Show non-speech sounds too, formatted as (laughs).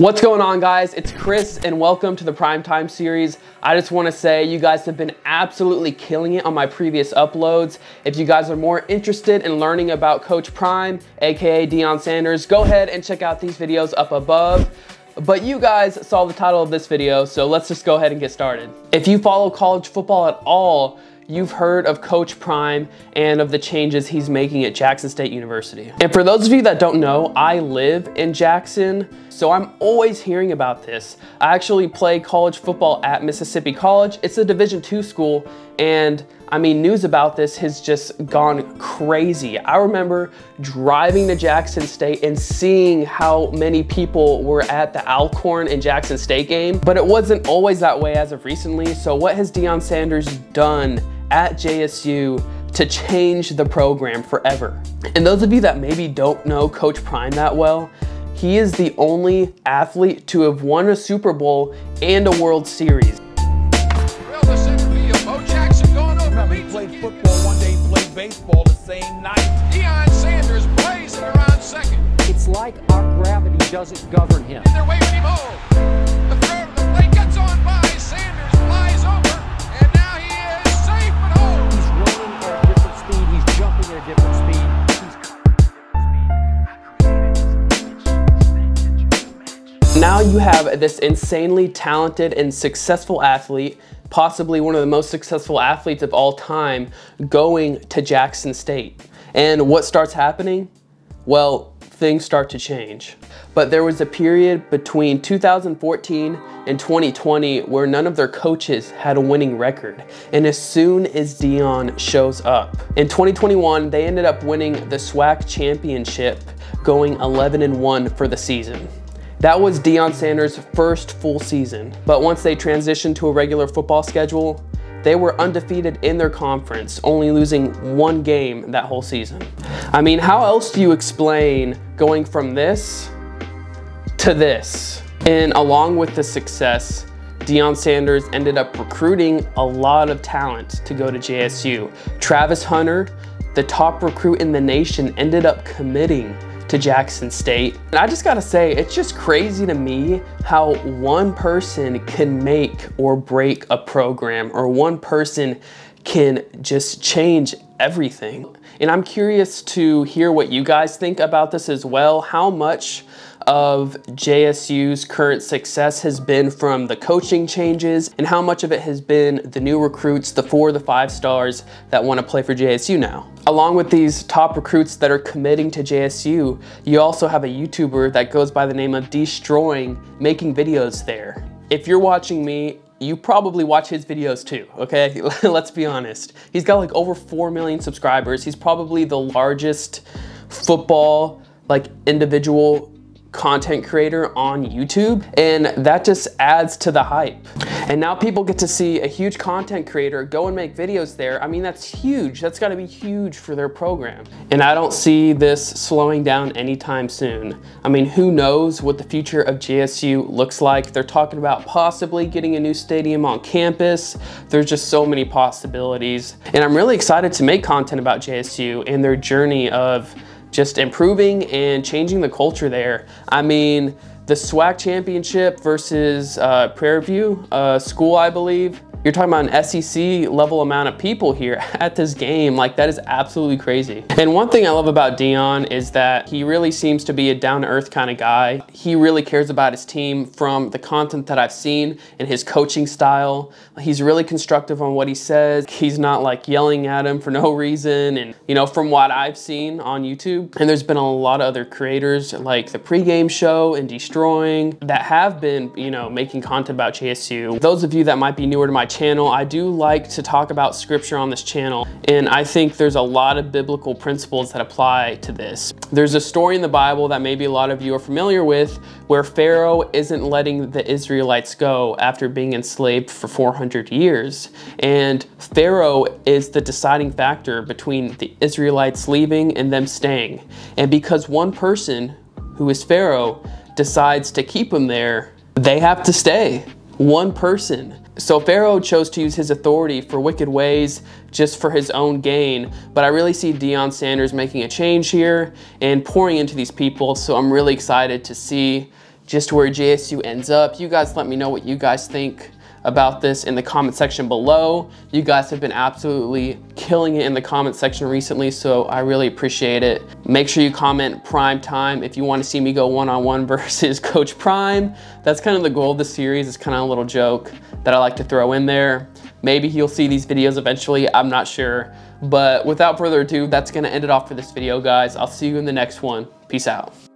What's going on guys? It's Chris and welcome to the Primetime series. I just wanna say you guys have been absolutely killing it on my previous uploads. If you guys are more interested in learning about Coach Prime, AKA Deion Sanders, go ahead and check out these videos up above. But you guys saw the title of this video, so let's just go ahead and get started. If you follow college football at all, you've heard of Coach Prime and of the changes he's making at Jackson State University. And for those of you that don't know, I live in Jackson, so I'm always hearing about this. I actually play college football at Mississippi College. It's a Division II school, and I mean, news about this has just gone crazy. I remember driving to Jackson State and seeing how many people were at the Alcorn and Jackson State game, but it wasn't always that way as of recently. So what has Deion Sanders done at JSU to change the program forever. And those of you that maybe don't know Coach Prime that well, he is the only athlete to have won a Super Bowl and a World Series. Well, the center field, Bo Jackson going over he played football one day, played baseball the same night. Deion Sanders blazing around second. It's like our gravity doesn't govern him. At a different speed. Now you have this insanely talented and successful athlete, possibly one of the most successful athletes of all time, going to Jackson State. And what starts happening? Well, things start to change. But there was a period between 2014 and 2020 where none of their coaches had a winning record. And as soon as Deion shows up, in 2021, they ended up winning the SWAC championship, going 11 and 1 for the season. That was Deion Sanders' first full season, but once they transitioned to a regular football schedule, they were undefeated in their conference, only losing one game that whole season. I mean, how else do you explain going from this to this? And along with the success, Deion Sanders ended up recruiting a lot of talent to go to JSU. Travis Hunter, the top recruit in the nation, ended up committing to Jackson State. And I just gotta say, it's just crazy to me how one person can make or break a program or one person can just change everything. And I'm curious to hear what you guys think about this as well. How much of JSU's current success has been from the coaching changes and how much of it has been the new recruits, the four, the five stars that want to play for JSU now. Along with these top recruits that are committing to JSU, you also have a YouTuber that goes by the name of Deestroying making videos there. If you're watching me, you probably watch his videos too, okay? (laughs) Let's be honest. He's got like over 4 million subscribers. He's probably the largest football like individual content creator on YouTube and that just adds to the hype. And now people get to see a huge content creator go and make videos there. I mean, that's huge. That's gotta be huge for their program. And I don't see this slowing down anytime soon. I mean, who knows what the future of JSU looks like. They're talking about possibly getting a new stadium on campus. There's just so many possibilities. And I'm really excited to make content about JSU and their journey of just improving and changing the culture there. I mean, the SWAC championship versus uh, Prairie View uh, School, I believe. You're talking about an SEC level amount of people here (laughs) at this game. Like that is absolutely crazy. And one thing I love about Deion is that he really seems to be a down to earth kind of guy. He really cares about his team from the content that I've seen and his coaching style. He's really constructive on what he says. He's not like yelling at him for no (laughs) reason. And you know, from what I've seen on YouTube, and there's been a lot of other creators like the pregame show and Deestroying that have been, you know, making content about JSU. Those of you that might be newer to my channel, I do like to talk about scripture on this channel, and I think there's a lot of biblical principles that apply to this. There's a story in the Bible that maybe a lot of you are familiar with where Pharaoh isn't letting the Israelites go after being enslaved for 400 years. And Pharaoh is the deciding factor between the Israelites leaving and them staying. And because one person, who is Pharaoh, decides to keep them there, they have to stay. One person. So Pharaoh chose to use his authority for wicked ways just for his own gain. But I really see Deion Sanders making a change here and pouring into these people. So I'm really excited to see just where JSU ends up. You guys let me know what you guys think about this in the comment section below. You guys have been absolutely killing it in the comment section recently, so I really appreciate it. Make sure you comment prime time if you want to see me go one-on-one -on (laughs) -one versus Coach Prime. That's kind of the goal of the series. It's kind of a little joke that I like to throw in there. Maybe he'll see these videos eventually, I'm not sure. But without further ado, that's gonna end it off for this video, guys. I'll see you in the next one. Peace out.